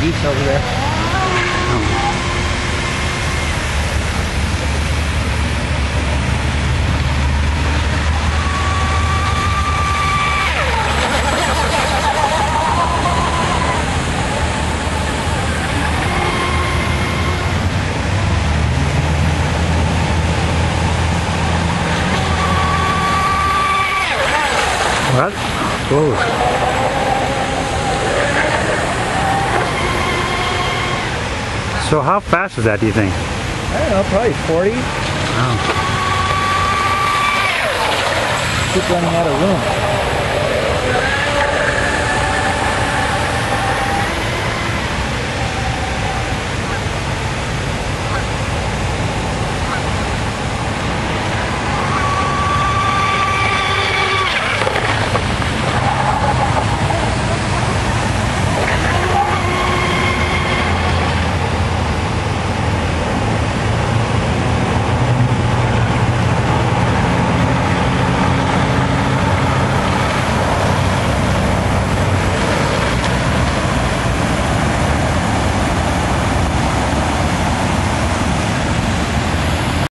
geese over there. What? Whoa. So how fast is that, do you think? I don't know, probably 40. Wow. Keep running out of room.